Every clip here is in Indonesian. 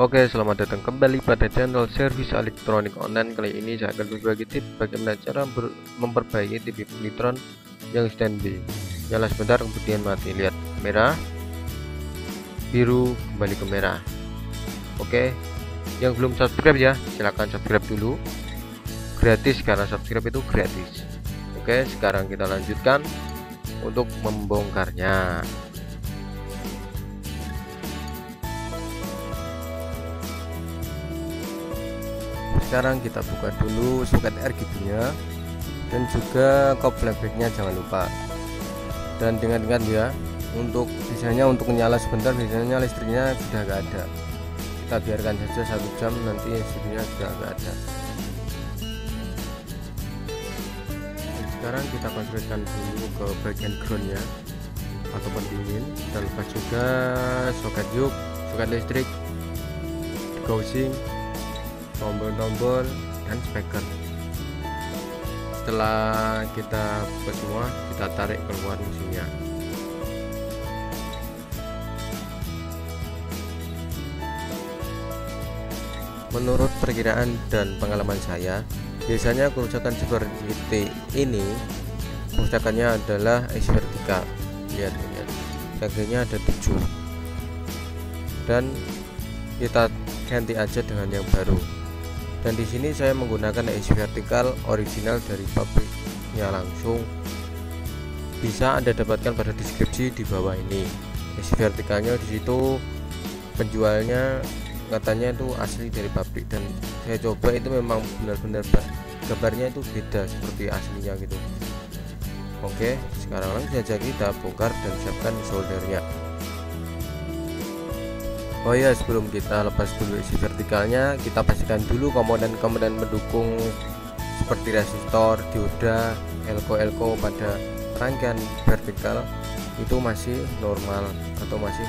Oke, selamat datang kembali pada channel servis elektronik online. Kali ini saya akan berbagi tips bagaimana cara memperbaiki TV Polytron yang standby. Nyala sebentar kemudian mati. Lihat merah, biru, kembali ke merah. Oke, yang belum subscribe ya, silahkan subscribe dulu. Gratis karena subscribe itu gratis. Oke, sekarang kita lanjutkan untuk membongkarnya. Sekarang kita buka dulu soket RGB nya dan juga kopling backnya jangan lupa. Dan dengan dengan ya untuk biasanya untuk menyala sebentar biasanya listriknya sudah gak ada. Kita biarkan saja satu jam nanti listriknya sudah gak ada. Dan sekarang kita konstruksikan dulu ke bagian groundnya atau pendingin dan lepas juga soket yuk soket listrik housing tombol-tombol dan speaker. Setelah kita buka semua kita tarik keluar mesinnya. Menurut perkiraan dan pengalaman saya biasanya kerusakan seperti ini kerusakannya adalah es vertikal. Lihat lihat. Kakinya ada tujuh. Dan kita ganti aja dengan yang baru dan di sini saya menggunakan IC vertikal original dari pabriknya langsung. Bisa anda dapatkan pada deskripsi di bawah ini. IC vertikalnya di situ penjualnya katanya itu asli dari pabrik. Dan saya coba itu memang benar-benar gambarnya itu beda seperti aslinya gitu. Oke sekarang langsung saja kita bongkar dan siapkan soldernya Oh ya sebelum kita lepas dulu isi vertikalnya kita pastikan dulu komponen-komponen mendukung seperti resistor, dioda, elko-elko pada rangkaian vertikal itu masih normal atau masih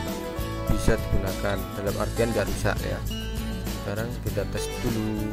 bisa digunakan. Dalam artian gak rusak ya. Sekarang kita tes dulu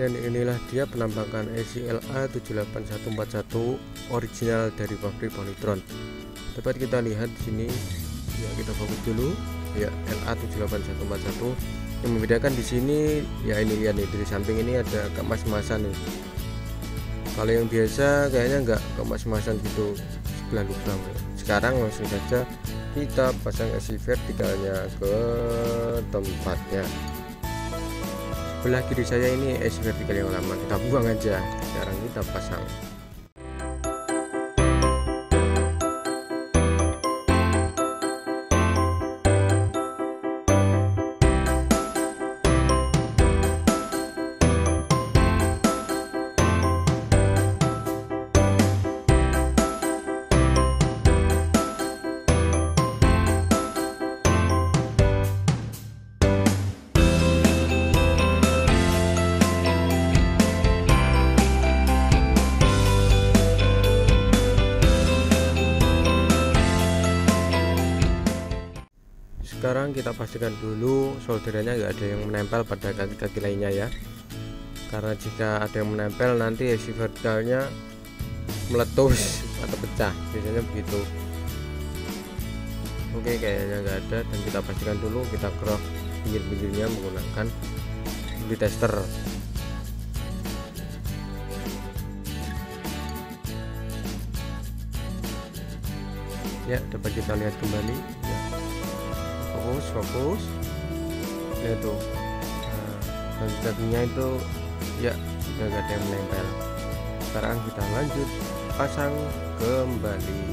dan inilah dia penampakan SCLA 78141 original dari pabrik Polytron. Dapat kita lihat di sini. Ya kita fokus dulu. Ya LA 78141 yang membedakan di sini ya ini lihat nih dari samping ini ada kemas-masan nih. Kalau yang biasa kayaknya enggak kemas-masan gitu sebelah lubang. Sekarang langsung saja kita pasang SC vertikalnya ke tempatnya sebelah kiri saya ini es vertikal yang lama. Kita buang aja. Sekarang kita pasang sekarang kita pastikan dulu solderannya nggak ada yang menempel pada kaki-kaki lainnya ya. Karena jika ada yang menempel nanti isi vertikalnya meletus atau pecah. Biasanya begitu. Oke kayaknya nggak ada. Dan kita pastikan dulu kita kerok pinggir-pinggirnya menggunakan beli tester. Ya dapat kita lihat kembali. Fokus. Ya nah, dan itu ya sudah gak ada yang menempel. Sekarang kita lanjut pasang kembali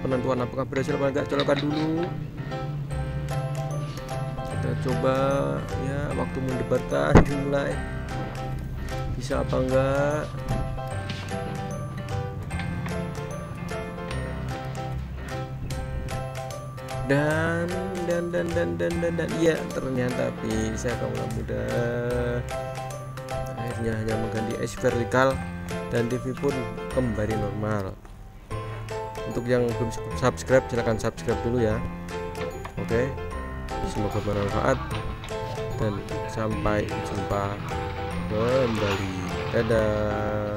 penentuan apakah berhasil apa enggak colokan dulu. Kita coba ya waktu mendebarkan dimulai bisa apa enggak? Dan dan dan dan dan dan dan ya ternyata bisa kamu mudah akhirnya hanya mengganti es vertikal dan TV pun kembali normal untuk yang belum subscribe silahkan subscribe dulu ya. Oke semoga bermanfaat. Dan sampai jumpa kembali. Dadah